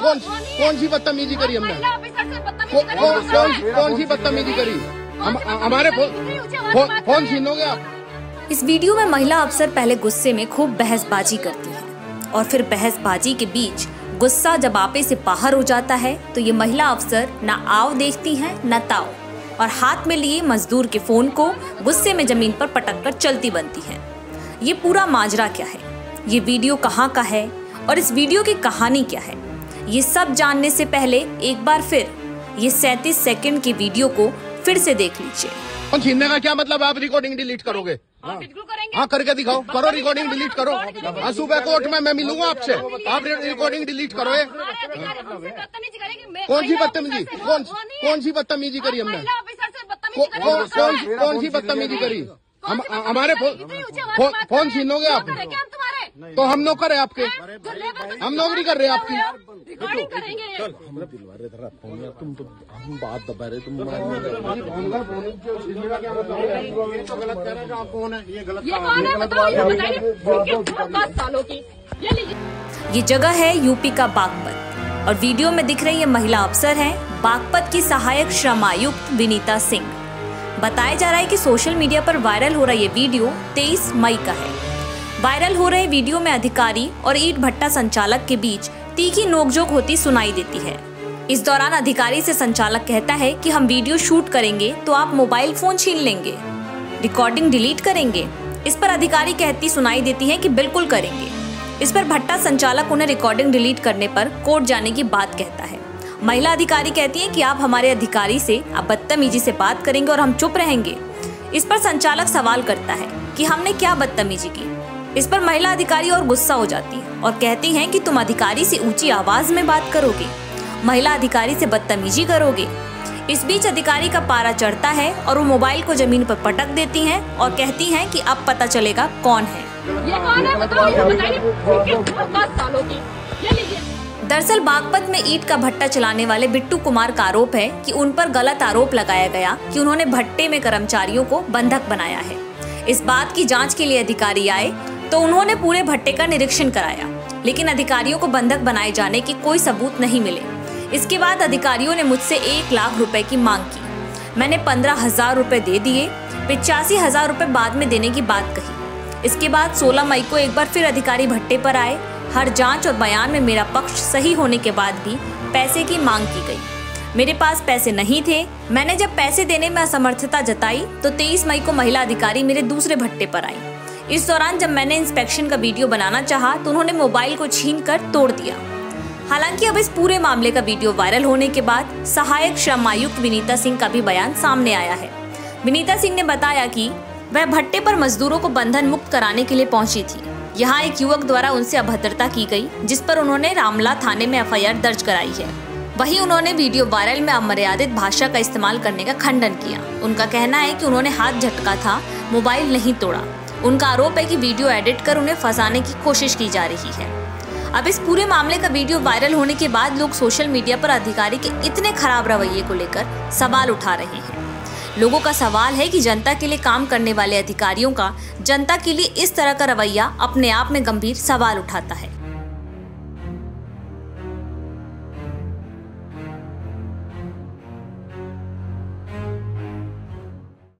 कौन कौन सी बदतमीजी करी हमने? कौन कौन सी बदतमीजी करी? हमारे फ़ोन फ़ोन छीनोगे आप? इस वीडियो में महिला अफसर पहले गुस्से में खूब बहसबाजी करती है और फिर बहसबाजी के बीच गुस्सा जब आपे से बाहर हो जाता है तो ये महिला अफसर न आव देखती हैं न ताव। और हाथ में लिए मजदूर के फ़ोन को गुस्से में ज़मीन पर पटक कर चलती बनती हैं। ये पूरा माजरा क्या है? ये वीडियो कहाँ का है? और इस वीडियो की कहानी क्या है? ये सब जानने से पहले एक बार फिर ये सैंतीस सेकंड की वीडियो को फिर से देख लीजिए। छीनने का क्या मतलब आप रिकॉर्डिंग डिलीट करोगे। हाँ, करेंगे। हाँ करके दिखाओ। करो रिकॉर्डिंग डिलीट करो हाँ सुबह कोर्ट में मैं मिलूँगा आपसे। आप रिकॉर्डिंग डिलीट करो ये। हमारे अधिकारी हमसे बदतमीजी करेंगे। मैं- कौन सी बदतमीजी? कौन है। कौन सी बदतमीजी करी हमने? कौन है। सी बदतमीजी करी? हमारे फ़ोन करेंगे? बात कर रहे हैं। है हम तो हम नौकर है आपके हैं? हम नौकरी कर रहे। हैं आपकी रिकॉर्डिंग करेंगे ये कौन है। बताओ ये बताइए। इनकी दस सालों की। ये लीजिए। ये जगह है यूपी का बागपत और वीडियो में दिख रही ये महिला अफसर हैं बागपत की सहायक श्रम आयुक्त विनीता सिंह। बताया जा रहा है कि सोशल मीडिया पर वायरल हो रहा ये वीडियो 23 मई का है। वायरल हो रहे वीडियो में अधिकारी और ईट भट्टा संचालक के बीच तीखी नोकझोंक होती सुनाई देती है। इस दौरान अधिकारी से संचालक कहता है कि हम वीडियो शूट करेंगे तो आप मोबाइल फ़ोन छीन लेंगे। रिकॉर्डिंग डिलीट करेंगे। इस पर अधिकारी कहती सुनाई देती है कि बिल्कुल करेंगे। इस पर भट्टा संचालक उन्हें रिकॉर्डिंग डिलीट करने पर कोर्ट जाने की बात कहता है। महिला अधिकारी कहती है कि आप हमारे अधिकारी से, आप बदतमीजी से बात करेंगे और हम चुप रहेंगे। इस पर संचालक सवाल करता है कि हमने क्या बदतमीजी की? इस पर महिला अधिकारी और गुस्सा हो जाती है और कहती हैं कि तुम अधिकारी से ऊँची आवाज़ में बात करोगे महिला अधिकारी से बदतमीजी करोगे। इस बीच अधिकारी का पारा चढ़ता है और वो मोबाइल को ज़मीन पर पटक देती हैं और कहती हैं कि अब पता चलेगा कौन है। ये कौन है? बताओ ये बताइए दरअसल बागपत में ईट का भट्टा चलाने वाले बिट्टू कुमार का आरोप है कि उन पर गलत आरोप लगाया गया कि उन्होंने भट्टे में कर्मचारियों को बंधक बनाया है। इस बात की जाँच के लिए अधिकारी आए तो उन्होंने पूरे भट्टे का निरीक्षण कराया, लेकिन अधिकारियों को बंधक बनाए जाने की कोई सबूत नहीं मिले। इसके बाद अधिकारियों ने मुझसे एक लाख रुपए की मांग की। मैंने पंद्रह हज़ार रुपए दे दिए, पिचासी हज़ार रुपए बाद में देने की बात कही। इसके बाद 16 मई को एक बार फिर अधिकारी भट्टे पर आए। हर जाँच और बयान में मेरा पक्ष सही होने के बाद भी पैसे की मांग की गई। मेरे पास पैसे नहीं थे। मैंने जब पैसे देने में असमर्थता जताई तो 23 मई को महिला अधिकारी मेरे दूसरे भट्टे पर आई। इस दौरान जब मैंने इंस्पेक्शन का वीडियो बनाना चाहा तो उन्होंने मोबाइल को छीन कर तोड़ दिया। हालाँकि अब इस पूरे मामले का वीडियो वायरल होने के बाद, सहायक श्रम आयुक्त विनीता सिंह का भी बयान सामने आया है। विनीता सिंह ने बताया कि वह भट्टे पर मजदूरों को बंधन मुक्त कराने के लिए पहुँची थी। यहाँ एक युवक द्वारा उनसे अभद्रता की गई, जिस पर उन्होंने रामला थाने में एफआईआर दर्ज कराई है। वहीं उन्होंने वीडियो वायरल में अमर्यादित भाषा का इस्तेमाल करने का खंडन किया। उनका कहना है कि उन्होंने हाथ झटका था मोबाइल नहीं तोड़ा। उनका आरोप है कि वीडियो एडिट कर उन्हें फंसाने की कोशिश की जा रही है। अब इस पूरे मामले का वीडियो वायरल होने के बाद लोग सोशल मीडिया पर अधिकारी के इतने खराब रवैये को लेकर सवाल उठा रहे हैं। लोगों का सवाल है कि जनता के लिए काम करने वाले अधिकारियों का जनता के लिए इस तरह का रवैया अपने आप में गंभीर सवाल उठाता है।